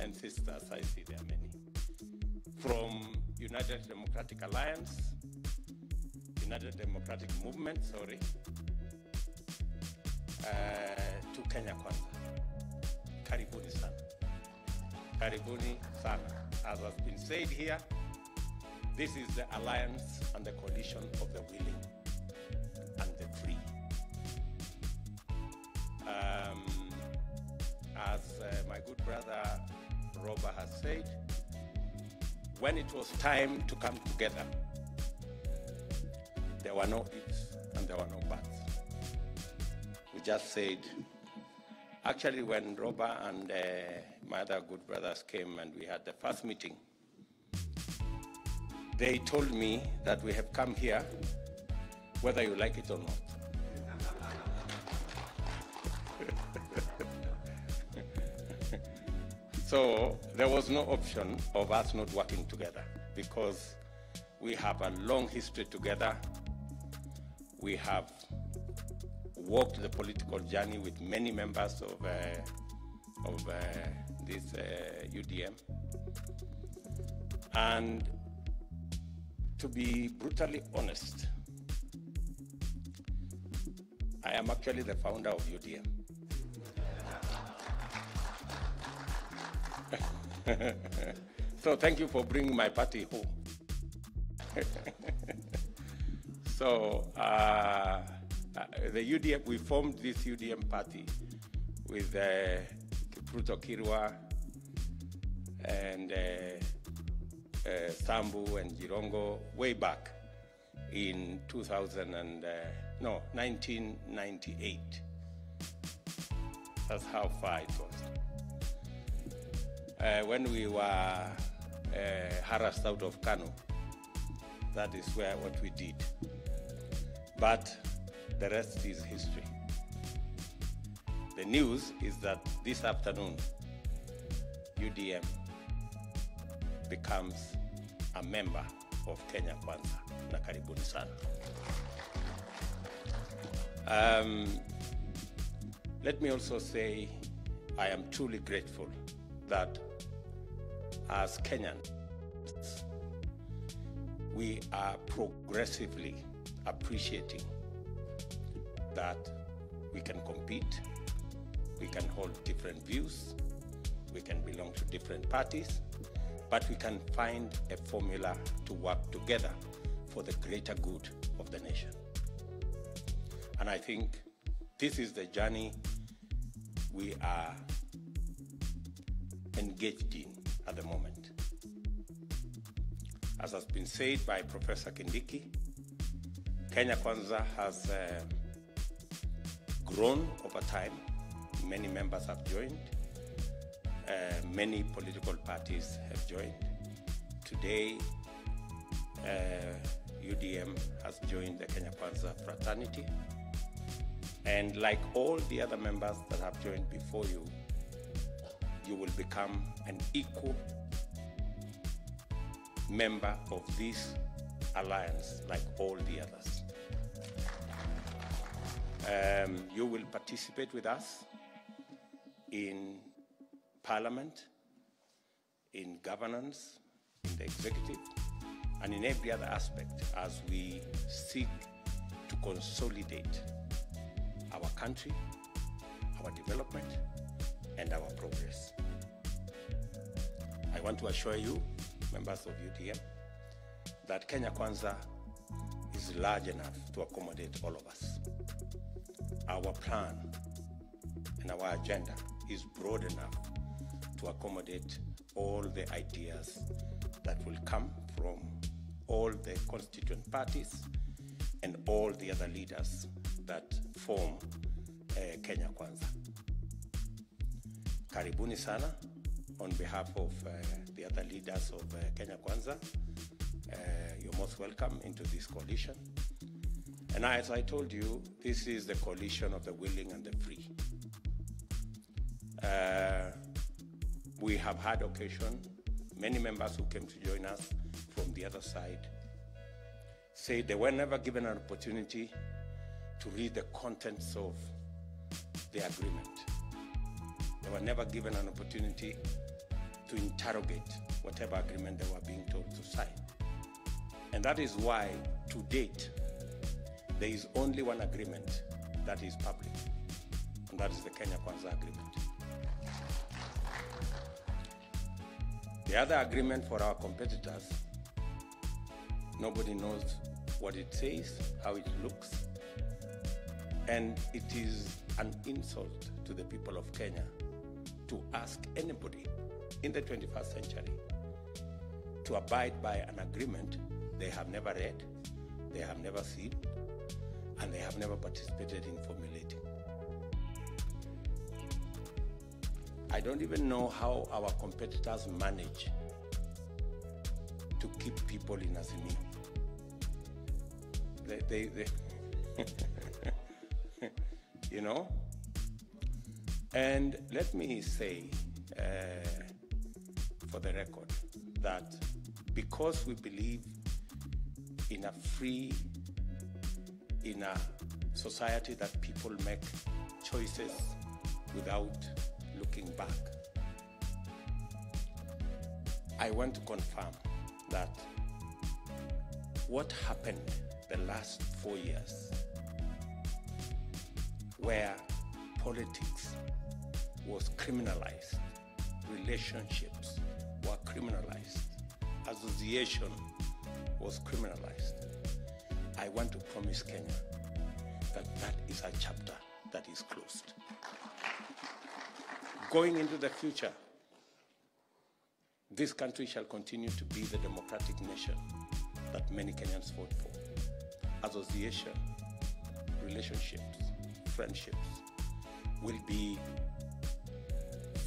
and sisters, I see there are many, from United Democratic Alliance, United Democratic Movement, sorry, uh, to Kenya Kwanza. Karibuni sana. Karibuni sana. As has been said here, this is the alliance and the coalition of the willing and the free. Um, as uh, my good brother Robert has said, when it was time to come together, there were no ifs and there were no buts. We just said, actually, when Roba and uh, my other good brothers came and we had the first meeting, they told me that we have come here whether you like it or not. So there was no option of us not working together because we have a long history together. We have walked the political journey with many members of, uh, of uh, this uh, UDM. And to be brutally honest, I am actually the founder of UDM. so thank you for bringing my party home. so uh, the UDM, we formed this UDM party with uh, Kipruto Kirwa and uh, uh, Sambu and Jirongo way back in 2000 and uh, no 1998. That's how far it was. Uh, when we were uh, harassed out of KANU, that is where what we did. But the rest is history. The news is that this afternoon, UDM becomes a member of Kenya Kwanza sana. Um, let me also say I am truly grateful that as Kenyans, we are progressively appreciating that we can compete, we can hold different views, we can belong to different parties, but we can find a formula to work together for the greater good of the nation. And I think this is the journey we are engaged in at the moment. As has been said by Professor Kindiki, Kenya Kwanza has uh, grown over time. Many members have joined. Uh, many political parties have joined. Today, uh, UDM has joined the Kenya Kwanza fraternity. And like all the other members that have joined before you, you will become an equal member of this alliance like all the others. Um, you will participate with us in parliament, in governance, in the executive, and in every other aspect as we seek to consolidate our country, our development, and our progress. I want to assure you, members of UDM, that Kenya Kwanza is large enough to accommodate all of us. Our plan and our agenda is broad enough to accommodate all the ideas that will come from all the constituent parties and all the other leaders that form uh, Kenya Kwanza. Karibuni sana on behalf of uh, the other leaders of uh, Kenya Kwanza. Uh, you're most welcome into this coalition. And as I told you, this is the coalition of the willing and the free. Uh, we have had occasion, many members who came to join us from the other side say they were never given an opportunity to read the contents of the agreement. They were never given an opportunity to interrogate whatever agreement they were being told to sign. And that is why, to date, there is only one agreement that is public, and that is the Kenya Kwanza Agreement. The other agreement for our competitors, nobody knows what it says, how it looks, and it is an insult to the people of Kenya to ask anybody in the 21st century to abide by an agreement they have never read, they have never seen, and they have never participated in formulating. I don't even know how our competitors manage to keep people in Azimio. They, they, they you know? And let me say, uh, for the record, that because we believe in a free, in a society that people make choices without looking back, I want to confirm that what happened the last four years, where politics was criminalized, relationships were criminalized, association was criminalized. I want to promise Kenya that that is a chapter that is closed. Going into the future, this country shall continue to be the democratic nation that many Kenyans fought for. Association, relationships, friendships will be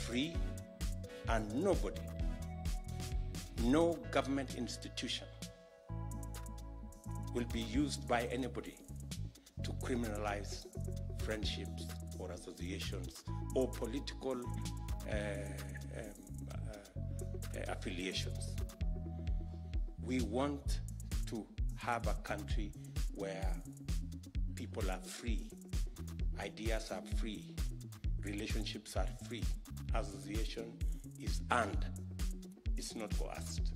free and nobody, no government institution will be used by anybody to criminalize friendships or associations or political uh, um, uh, affiliations. We want to have a country where people are free, ideas are free, relationships are free, association is earned, it's not coerced.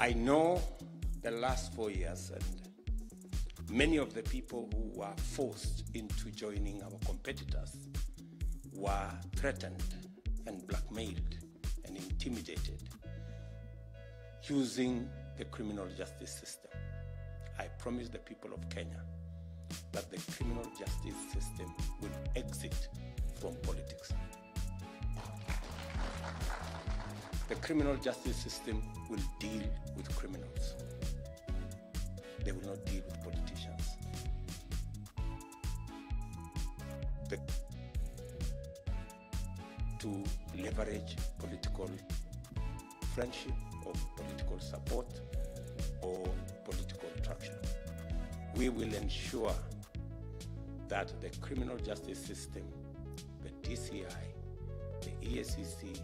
I know the last four years and many of the people who were forced into joining our competitors were threatened and blackmailed and intimidated using the criminal justice system. I promise the people of Kenya that the criminal justice system will exit from politics. The criminal justice system will deal with criminals. They will not deal with politicians. The, to leverage political friendship or political support or political traction. We will ensure that the criminal justice system, the DCI, the EACC,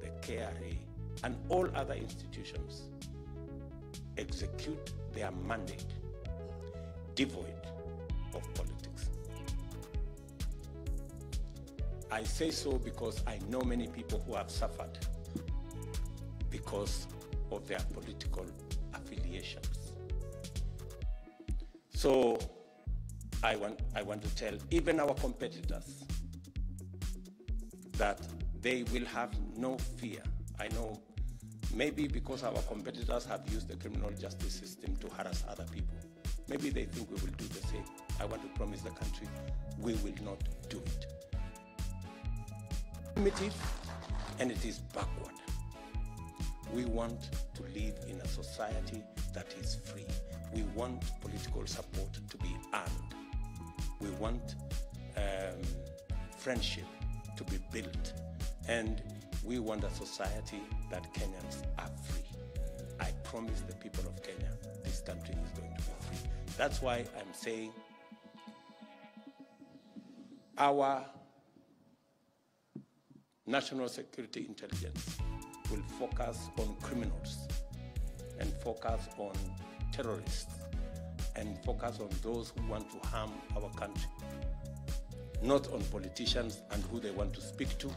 the KRA, and all other institutions execute their mandate devoid of politics. I say so because I know many people who have suffered because of their political affiliations. So I want, I want to tell even our competitors that they will have no fear. I know maybe because our competitors have used the criminal justice system to harass other people. Maybe they think we will do the same. I want to promise the country we will not do it. Primitive and it is backward. We want to live in a society that is free. We want political support to be earned. We want um, friendship to be built. And we want a society that Kenyans are free. I promise the people of Kenya this country is going to be free. That's why I'm saying our national security intelligence will focus on criminals and focus on terrorists and focus on those who want to harm our country. not on politicians and who they want to speak to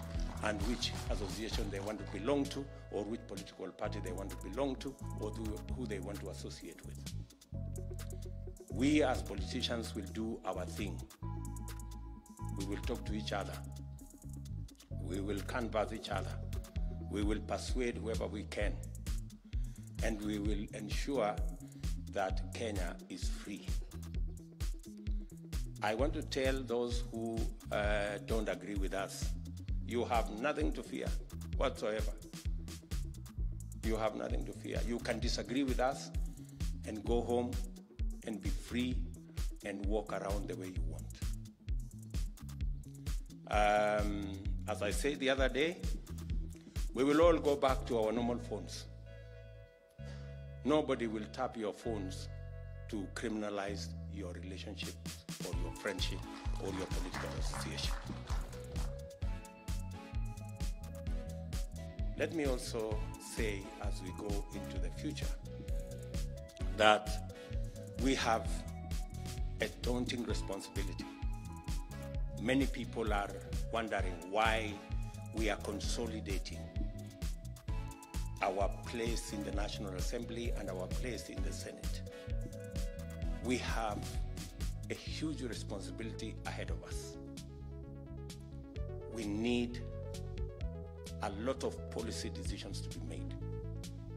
and which association they want to belong to or which political party they want to belong to or who they want to associate with. We as politicians will do our thing. We will talk to each other. We will canvass each other. We will persuade whoever we can. And we will ensure that Kenya is free. I want to tell those who uh, don't agree with us you have nothing to fear whatsoever. You have nothing to fear. You can disagree with us and go home and be free and walk around the way you want. Um, as I said the other day, we will all go back to our normal phones. Nobody will tap your phones to criminalize your relationship or your friendship or your political association. Let me also say, as we go into the future, that we have a daunting responsibility. Many people are wondering why we are consolidating our place in the National Assembly and our place in the Senate. We have a huge responsibility ahead of us. We need a lot of policy decisions to be made.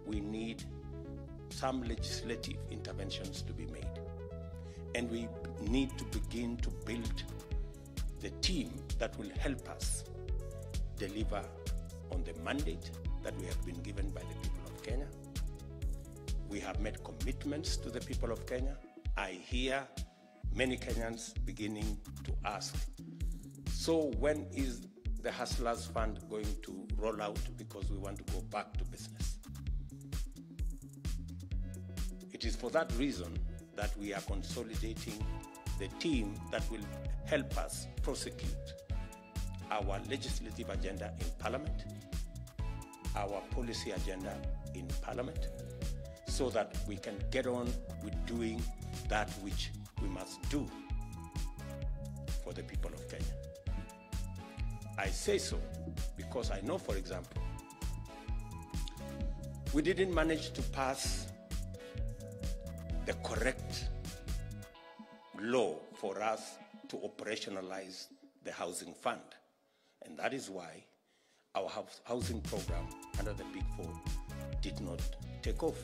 We need some legislative interventions to be made. And we need to begin to build the team that will help us deliver on the mandate that we have been given by the people of Kenya. We have made commitments to the people of Kenya. I hear many Kenyans beginning to ask, so when is the Hustlers Fund going to roll out because we want to go back to business. It is for that reason that we are consolidating the team that will help us prosecute our legislative agenda in Parliament, our policy agenda in Parliament, so that we can get on with doing that which we must do for the people of Kenya. I say so because I know, for example, we didn't manage to pass the correct law for us to operationalize the housing fund. And that is why our housing program under the Big Four did not take off.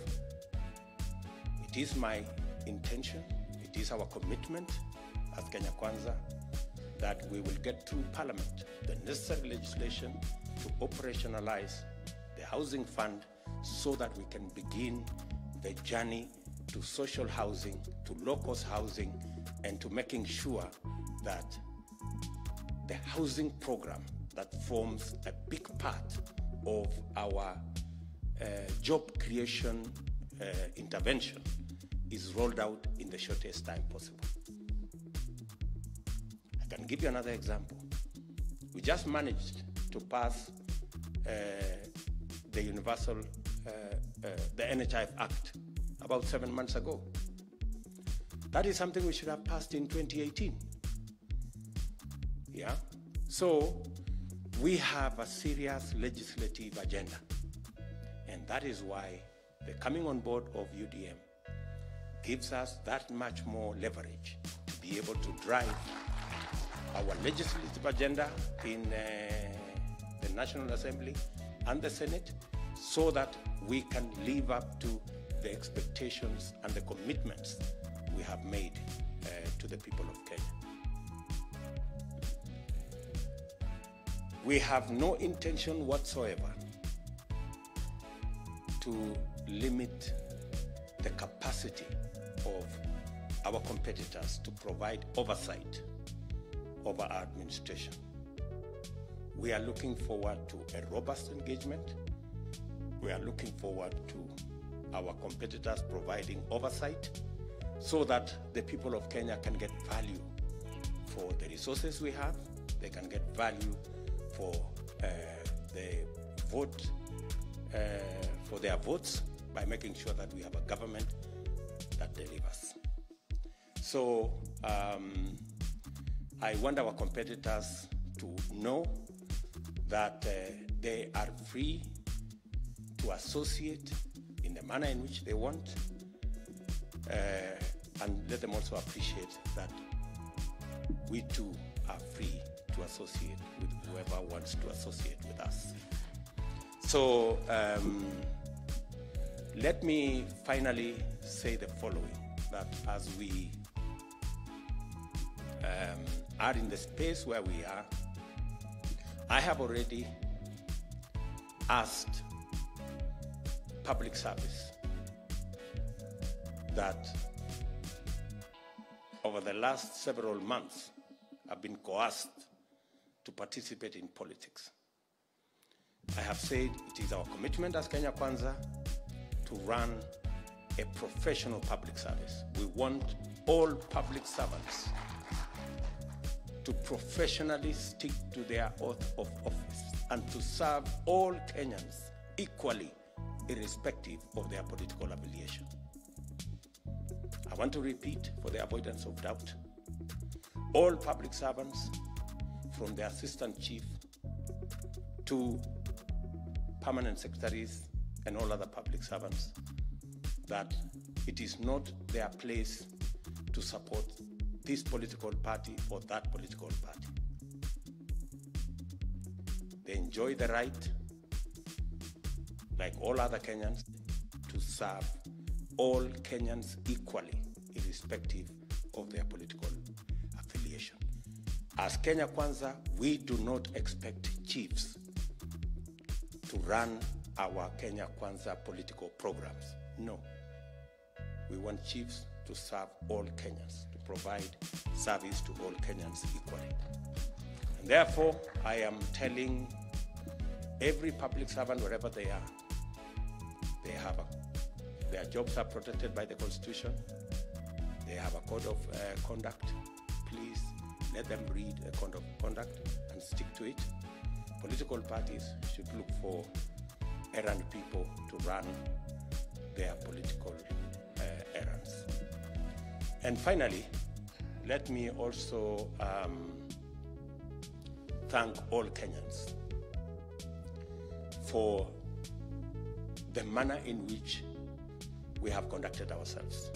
It is my intention, it is our commitment as Kenya Kwanza that we will get through Parliament the necessary legislation to operationalize the housing fund so that we can begin the journey to social housing, to low cost housing, and to making sure that the housing program that forms a big part of our uh, job creation uh, intervention is rolled out in the shortest time possible I can give you another example. We just managed to pass uh, the Universal, uh, uh, the NHIF Act about seven months ago. That is something we should have passed in 2018. Yeah? So we have a serious legislative agenda. And that is why the coming on board of UDM gives us that much more leverage to be able to drive our legislative agenda in uh, the National Assembly and the Senate so that we can live up to the expectations and the commitments we have made uh, to the people of Kenya. We have no intention whatsoever to limit the capacity of our competitors to provide oversight of our administration. We are looking forward to a robust engagement. We are looking forward to our competitors providing oversight so that the people of Kenya can get value for the resources we have, they can get value for uh, the vote, uh, for their votes by making sure that we have a government that delivers. So um, I want our competitors to know that uh, they are free to associate in the manner in which they want, uh, and let them also appreciate that we too are free to associate with whoever wants to associate with us. So um, let me finally say the following that as we um, are in the space where we are, I have already asked public service that over the last several months have been coerced to participate in politics. I have said it is our commitment as Kenya Kwanza to run a professional public service. We want all public servants to professionally stick to their oath of office and to serve all Kenyans equally, irrespective of their political affiliation. I want to repeat for the avoidance of doubt all public servants, from the assistant chief to permanent secretaries and all other public servants, that it is not their place to support this political party or that political party. They enjoy the right, like all other Kenyans, to serve all Kenyans equally, irrespective of their political. As Kenya Kwanza, we do not expect chiefs to run our Kenya Kwanza political programs. No. We want chiefs to serve all Kenyans, to provide service to all Kenyans equally. And therefore, I am telling every public servant, wherever they are, they have a, their jobs are protected by the Constitution. They have a code of uh, conduct. Please let them read a code of conduct and stick to it. Political parties should look for errand people to run their political uh, errands. And finally, let me also um, thank all Kenyans for the manner in which we have conducted ourselves,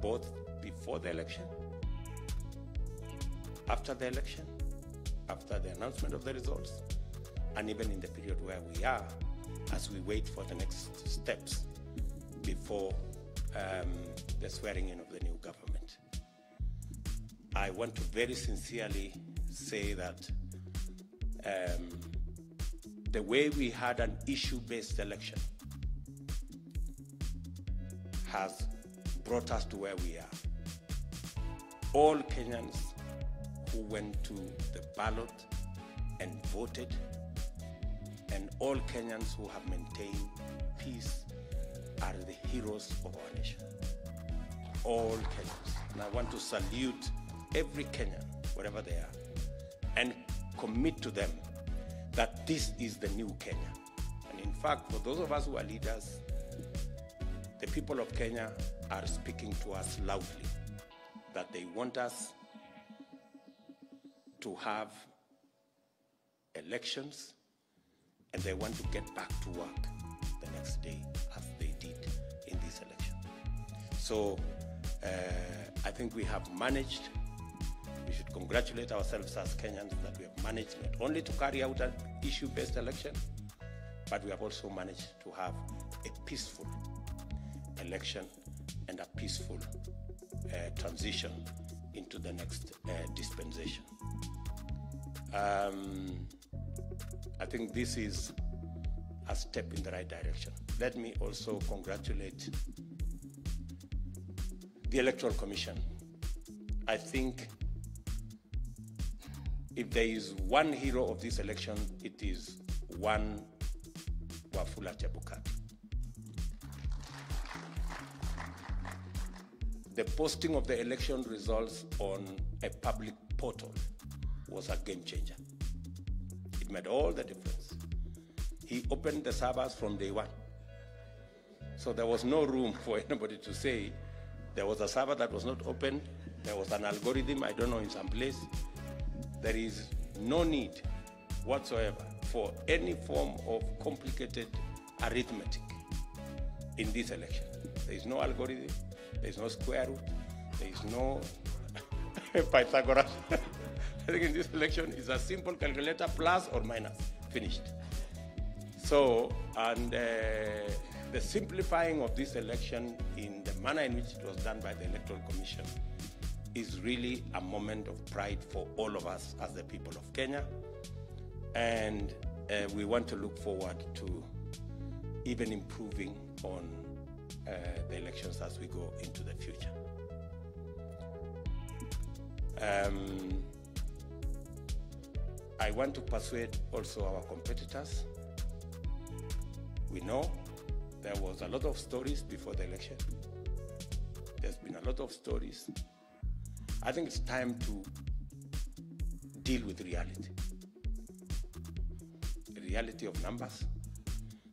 both before the election, after the election, after the announcement of the results, and even in the period where we are as we wait for the next steps before um, the swearing in of the new government. I want to very sincerely say that um, the way we had an issue based election has brought us to where we are. All Kenyans who went to the ballot and voted, and all Kenyans who have maintained peace are the heroes of our nation. All Kenyans. And I want to salute every Kenyan, wherever they are, and commit to them that this is the new Kenya. And in fact, for those of us who are leaders, the people of Kenya are speaking to us loudly that they want us to have elections and they want to get back to work the next day as they did in this election. So uh, I think we have managed, we should congratulate ourselves as Kenyans that we have managed not only to carry out an issue based election, but we have also managed to have a peaceful election and a peaceful uh, transition into the next uh, dispensation. Um, I think this is a step in the right direction. Let me also congratulate the Electoral Commission. I think if there is one hero of this election, it is one Wafula Chebukati. The posting of the election results on a public portal was a game changer. It made all the difference. He opened the servers from day one. So there was no room for anybody to say there was a server that was not open, there was an algorithm, I don't know, in some place, there is no need whatsoever for any form of complicated arithmetic in this election. There is no algorithm, there is no square root, there is no Pythagoras. I think in this election it's a simple calculator plus or minus, finished. So, and uh, the simplifying of this election in the manner in which it was done by the Electoral Commission is really a moment of pride for all of us as the people of Kenya. And uh, we want to look forward to even improving on uh, the elections as we go into the future. Um, I want to persuade also our competitors. We know there was a lot of stories before the election. There's been a lot of stories. I think it's time to deal with reality. The reality of numbers,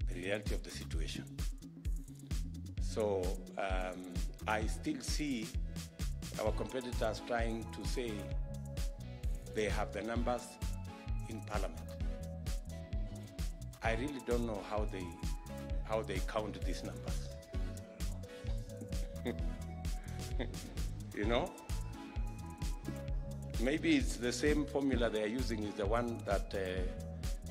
the reality of the situation. So um, I still see our competitors trying to say they have the numbers in parliament. I really don't know how they how they count these numbers. you know? Maybe it's the same formula they are using is the one that uh,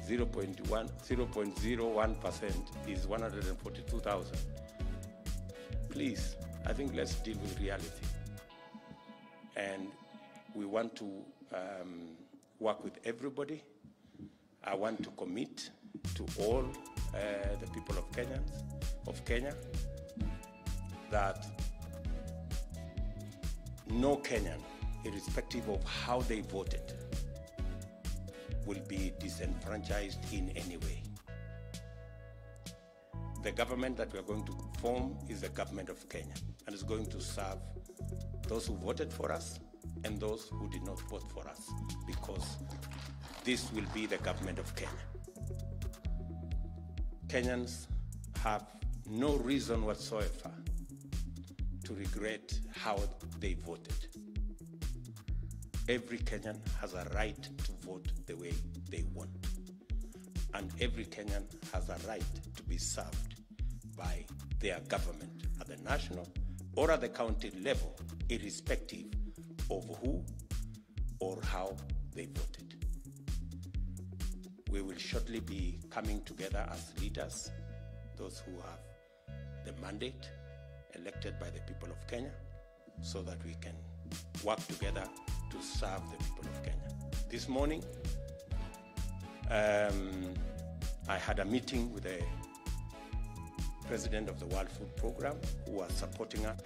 0.1, 0.01% is 142,000. Please, I think let's deal with reality. And we want to um, work with everybody. I want to commit to all uh, the people of Kenyans, of Kenya, that no Kenyan, irrespective of how they voted, will be disenfranchised in any way. The government that we are going to form is the government of Kenya and is going to serve those who voted for us and those who did not vote for us because this will be the government of Kenya. Kenyans have no reason whatsoever to regret how they voted. Every Kenyan has a right to vote the way they want. And every Kenyan has a right to be served by their government at the national or at the county level, irrespective of who or how they voted. We will shortly be coming together as leaders, those who have the mandate elected by the people of Kenya, so that we can work together to serve the people of Kenya. This morning, um, I had a meeting with the president of the World Food Program, who was supporting us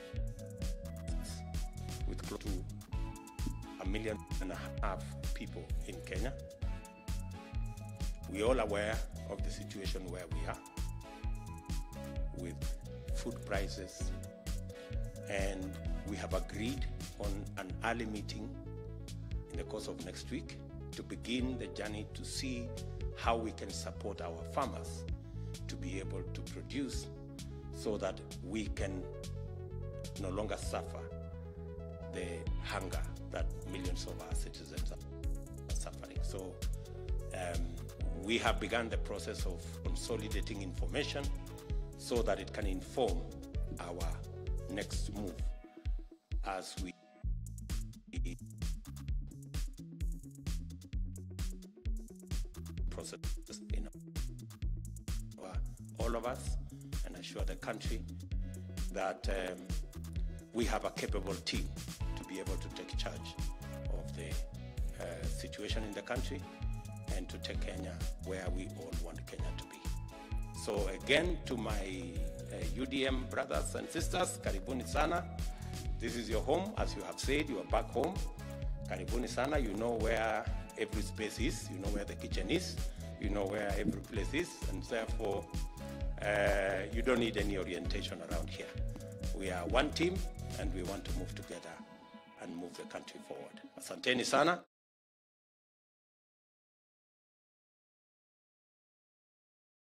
with close to a million and a half people in Kenya. We're all aware of the situation where we are with food prices, and we have agreed on an early meeting in the course of next week to begin the journey to see how we can support our farmers to be able to produce so that we can no longer suffer the hunger that millions of our citizens are suffering. So um, we have begun the process of consolidating information so that it can inform our next move as we process in our, all of us and assure the country that um, we have a capable team to be able to take charge of the uh, situation in the country and to take Kenya where we all want Kenya to be. So again, to my uh, UDM brothers and sisters, karibuni sana. This is your home, as you have said, you are back home. Karibuni sana, you know where every space is, you know where the kitchen is, you know where every place is, and therefore uh, you don't need any orientation around here. We are one team and we want to move together and move the country forward. Asanteni sana.